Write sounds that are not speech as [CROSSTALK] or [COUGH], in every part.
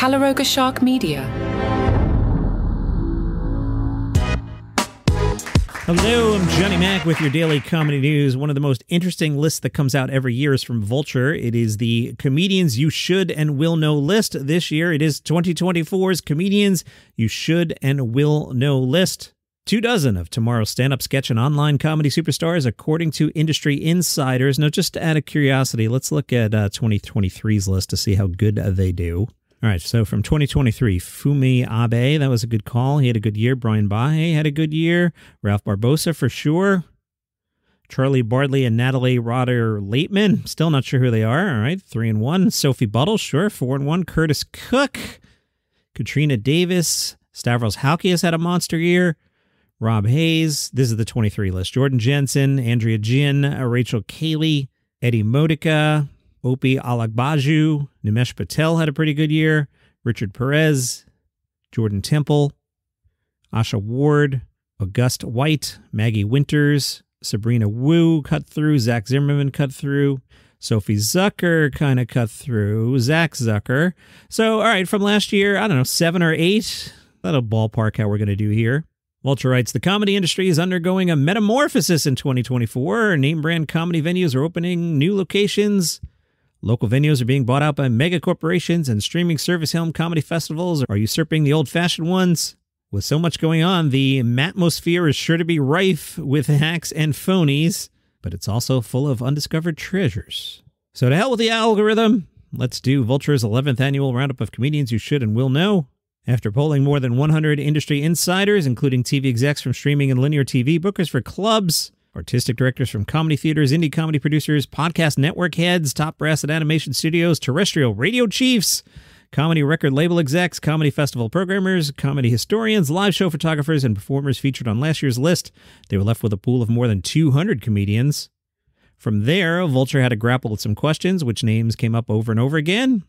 Caloroga Shark Media. Hello, I'm Johnny Mac with your daily comedy news. One of the most interesting lists that comes out every year is from Vulture. It is the comedians you should and will know list. This year it is 2024's comedians you should and will know list. Two dozen of tomorrow's stand up sketch and online comedy superstars, according to industry insiders. Now, just out of curiosity, let's look at uh, 2023's list to see how good they do. All right, so from 2023, Fumi Abe, that was a good call. He had a good year. Brian Bahe had a good year. Ralph Barbosa for sure. Charlie Bardley and Natalie Rotter-Laitman, still not sure who they are. All right, three and one. Sophie Buddle, sure, four and one. Curtis Cook, Katrina Davis, Stavros Halkias had a monster year. Rob Haze, this is the 23 list. Jordan Jensen, Andrea Jin, Rachel Kaly, Eddie Modica, Opie Alagbaju, Nimesh Patel had a pretty good year. Richard Perez, Jordan Temple, Asha Ward, Auguste White, Maggie Winters, Sabrina Wu cut through, Zach Zimmerman cut through, Sophie Zucker kind of cut through, Zach Zucker. So, all right, from last year, I don't know, seven or eight. That'll ballpark how we're going to do here. Vulture writes The comedy industry is undergoing a metamorphosis in 2024. Name brand comedy venues are opening new locations. Local venues are being bought out by mega corporations, and streaming service helm comedy festivals are usurping the old fashioned ones. With so much going on, the atmosphere is sure to be rife with hacks and phonies, but it's also full of undiscovered treasures. So, to hell with the algorithm, let's do Vulture's 11th annual roundup of comedians you should and will know. After polling more than 100 industry insiders, including TV execs from streaming and linear TV, bookers for clubs, artistic directors from comedy theaters, indie comedy producers, podcast network heads, top brass at animation studios, terrestrial radio chiefs, comedy record label execs, comedy festival programmers, comedy historians, live show photographers, and performers featured on last year's list. They were left with a pool of more than 200 comedians. From there, Vulture had to grapple with some questions, which names came up over and over again.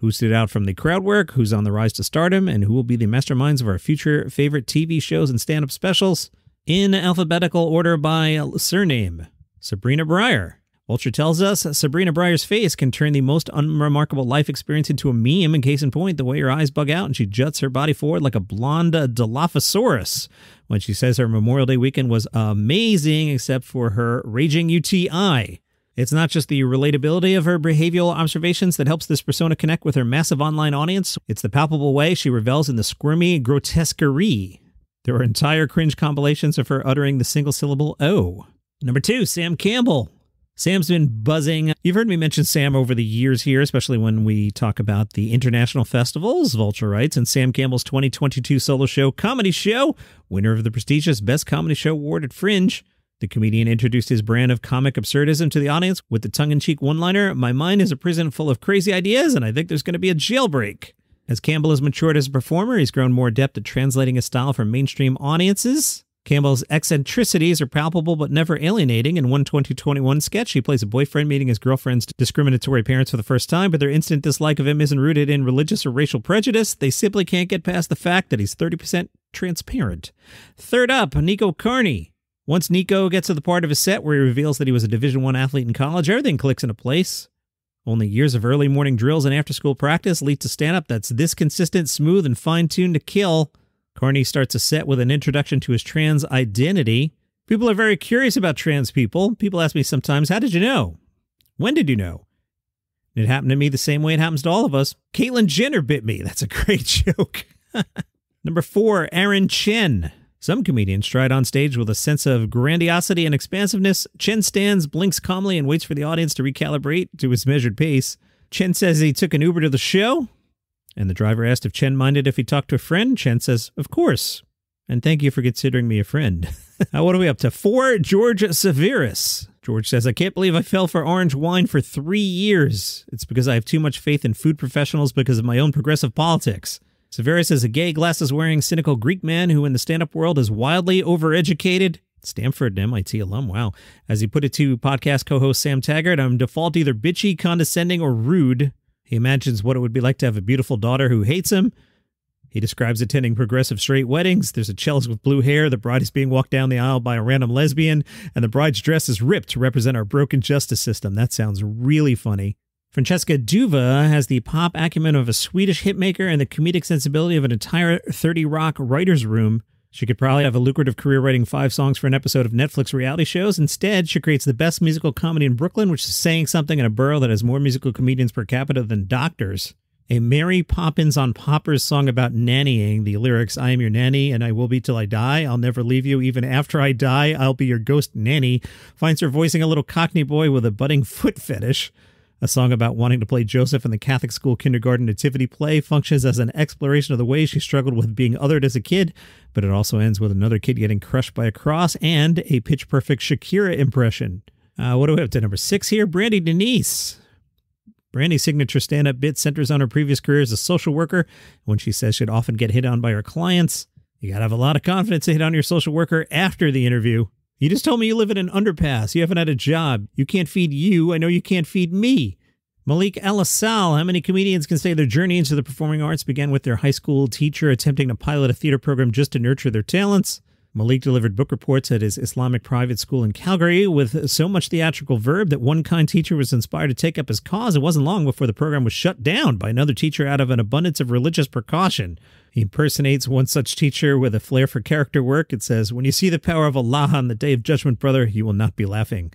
Who stood out from the crowd work, who's on the rise to stardom, and who will be the masterminds of our future favorite TV shows and stand up specials? In alphabetical order by surname Sabrina Brier. Vulture tells us Sabrina Brier's face can turn the most unremarkable life experience into a meme. In case in point, the way her eyes bug out and she juts her body forward like a blonde Dilophosaurus when she says her Memorial Day weekend was amazing, except for her raging UTI. It's not just the relatability of her behavioral observations that helps this persona connect with her massive online audience, it's the palpable way she revels in the squirmy grotesquerie there were entire cringe compilations of her uttering the single syllable O. Number two, Sam Campbell. Sam's been buzzing. You've heard me mention Sam over the years here, especially when we talk about the international festivals, Vulture writes, and Sam Campbell's 2022 solo show, Comedy Show, winner of the prestigious Best Comedy Show award at Fringe. The comedian introduced his brand of comic absurdism to the audience with the tongue in cheek one liner My mind is a prison full of crazy ideas, and I think there's going to be a jailbreak. As Campbell has matured as a performer, he's grown more adept at translating his style for mainstream audiences. Campbell's eccentricities are palpable but never alienating. In one 2021 sketch, he plays a boyfriend meeting his girlfriend's discriminatory parents for the first time, but their instant dislike of him isn't rooted in religious or racial prejudice. They simply can't get past the fact that he's 30% transparent. Third up, Nico Carney. Once Nico gets to the part of his set where he reveals that he was a Division One athlete in college, everything clicks into place. Only years of early morning drills and after school practice lead to stand up that's this consistent, smooth, and fine tuned to kill. Carney starts a set with an introduction to his trans identity. People are very curious about trans people. People ask me sometimes, How did you know? When did you know? It happened to me the same way it happens to all of us. Caitlyn Jenner bit me. That's a great [LAUGHS] joke. Number four, Aaron Chen. Some comedians stride on stage with a sense of grandiosity and expansiveness. Chen stands, blinks calmly, and waits for the audience to recalibrate to his measured pace. Chen says he took an Uber to the show, and the driver asked if Chen minded if he talked to a friend. Chen says, Of course. And thank you for considering me a friend. [LAUGHS] what are we up to? Four, George Civeris. George says, I can't believe I fell for orange wine for three years. It's because I have too much faith in food professionals because of my own progressive politics. Civeris is a gay, glasses wearing, cynical Greek man who, in the stand up world, is wildly overeducated. Stanford MIT alum, wow. As he put it to podcast co host Sam Taggart, I'm default either bitchy, condescending, or rude. He imagines what it would be like to have a beautiful daughter who hates him. He describes attending progressive straight weddings. There's a cellist with blue hair. The bride is being walked down the aisle by a random lesbian, and the bride's dress is ripped to represent our broken justice system. That sounds really funny. Francesca D'Uva has the pop acumen of a Swedish hitmaker and the comedic sensibility of an entire 30 Rock writer's room. She could probably have a lucrative career writing five songs for an episode of Netflix reality shows. Instead, she creates the best musical comedy in Brooklyn, which is saying something in a borough that has more musical comedians per capita than doctors. A Mary Poppins on Poppers song about nannying. The lyrics I am your nanny and I will be till I die. I'll never leave you. Even after I die, I'll be your ghost nanny. Finds her voicing a little cockney boy with a budding foot fetish. A song about wanting to play Joseph in the Catholic school kindergarten nativity play functions as an exploration of the ways she struggled with being othered as a kid, but it also ends with another kid getting crushed by a cross and a pitch perfect Shakira impression. Uh, what do we have to number six here? Brandy Denise. Brandy's signature stand up bit centers on her previous career as a social worker. When she says she'd often get hit on by her clients, you gotta have a lot of confidence to hit on your social worker after the interview. You just told me you live in an underpass. You haven't had a job. You can't feed you. I know you can't feed me. Malik El-Assal, how many comedians can say their journey into the performing arts began with their high school teacher attempting to pilot a theater program just to nurture their talents? Malik delivered book reports at his Islamic private school in Calgary with so much theatrical verb that one kind teacher was inspired to take up his cause. It wasn't long before the program was shut down by another teacher out of an abundance of religious precaution. He impersonates one such teacher with a flair for character work. It says, When you see the power of Allah on the day of judgment, brother, you will not be laughing.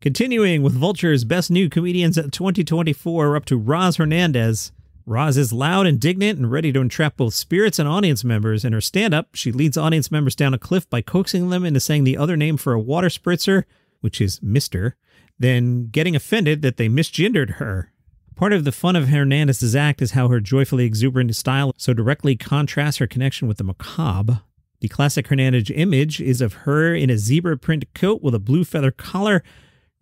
Continuing with Vulture's best new comedians at 2024, we're up to Roz Hernandez. Roz is loud, indignant, and ready to entrap both spirits and audience members. In her stand up, she leads audience members down a cliff by coaxing them into saying the other name for a water spritzer, which is Mr., then getting offended that they misgendered her. Part of the fun of Hernandez's act is how her joyfully exuberant style so directly contrasts her connection with the macabre. The classic Hernandez image is of her in a zebra print coat with a blue feather collar,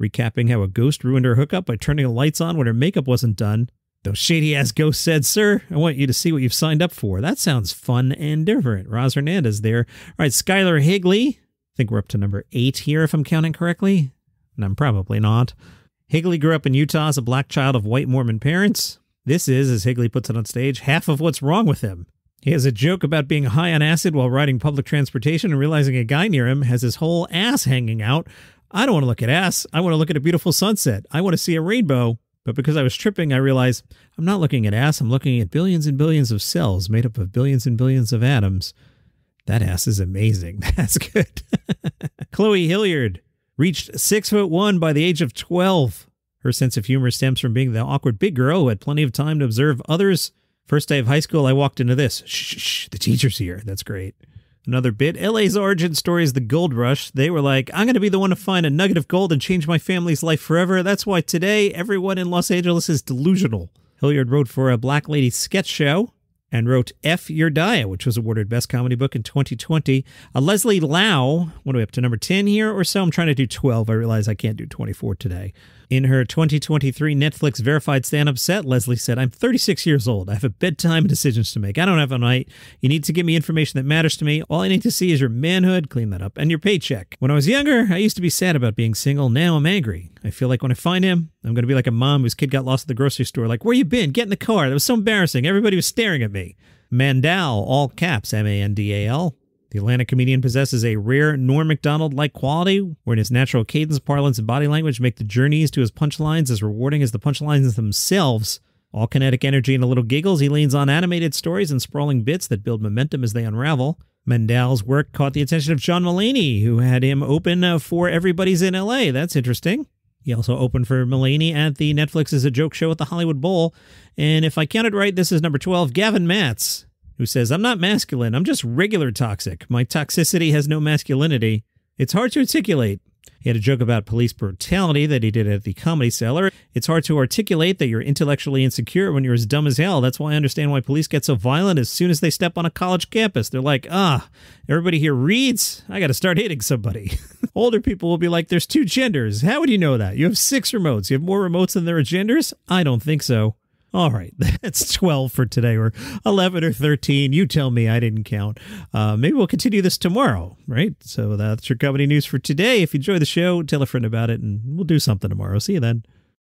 recapping how a ghost ruined her hookup by turning the lights on when her makeup wasn't done. Those shady ass ghosts said, Sir, I want you to see what you've signed up for. That sounds fun and different. Roz Hernandez there. All right, Skylar Higley. I think we're up to number eight here, if I'm counting correctly. And I'm probably not. Higley grew up in Utah as a black child of white Mormon parents. This is, as Higley puts it on stage, half of what's wrong with him. He has a joke about being high on acid while riding public transportation and realizing a guy near him has his whole ass hanging out. I don't want to look at ass. I want to look at a beautiful sunset. I want to see a rainbow. But because I was tripping, I realized I'm not looking at ass. I'm looking at billions and billions of cells made up of billions and billions of atoms. That ass is amazing. [LAUGHS] That's good. [LAUGHS] Chloe Hilliard reached six foot one by the age of 12. Her sense of humor stems from being the awkward big girl who had plenty of time to observe others. First day of high school, I walked into this. Shh, shh, the teacher's here. That's great. Another bit. LA's origin story is the gold rush. They were like, I'm going to be the one to find a nugget of gold and change my family's life forever. That's why today everyone in Los Angeles is delusional. Hilliard wrote for a Black Lady sketch show and wrote F Your Dia, which was awarded Best Comedy Book in 2020. Uh, Leslie Liao, what are we up to, number 10 here or so? I'm trying to do 12. I realize I can't do 24 today. In her 2023 Netflix verified stand up set, Leslie said, I'm 36 years old. I have a bedtime and decisions to make. I don't have a night. You need to give me information that matters to me. All I need to see is your manhood, clean that up, and your paycheck. When I was younger, I used to be sad about being single. Now I'm angry. I feel like when I find him, I'm going to be like a mom whose kid got lost at the grocery store. Like, where you been? Get in the car. That was so embarrassing. Everybody was staring at me. Mandal, all caps, M A N D A L. The Atlanta comedian possesses a rare Norm MacDonald like quality, wherein his natural cadence, parlance, and body language make the journeys to his punchlines as rewarding as the punchlines themselves. All kinetic energy and a little giggles, he leans on animated stories and sprawling bits that build momentum as they unravel. Mandal's work caught the attention of John Mulaney, who had him open uh, for Everybody's in LA. That's interesting. He also opened for Mulaney at the Netflix as a joke show at the Hollywood Bowl. And if I counted right, this is number 12, Gavin Matz who says, I'm not masculine, I'm just regular toxic. My toxicity has no masculinity. It's hard to articulate. He had a joke about police brutality that he did at the Comedy Cellar. It's hard to articulate that you're intellectually insecure when you're as dumb as hell. That's why I understand why police get so violent as soon as they step on a college campus. They're like, ah, everybody here reads. I got to start hitting somebody. [LAUGHS] Older people will be like, there's two genders. How would you know that? You have six remotes. You have more remotes than there are genders? I don't think so. All right, [LAUGHS] that's 12 for today, or 11 or 13. You tell me, I didn't count. Uh, maybe we'll continue this tomorrow, right? So that's your company news for today. If you enjoy the show, tell a friend about it, and we'll do something tomorrow. See you then.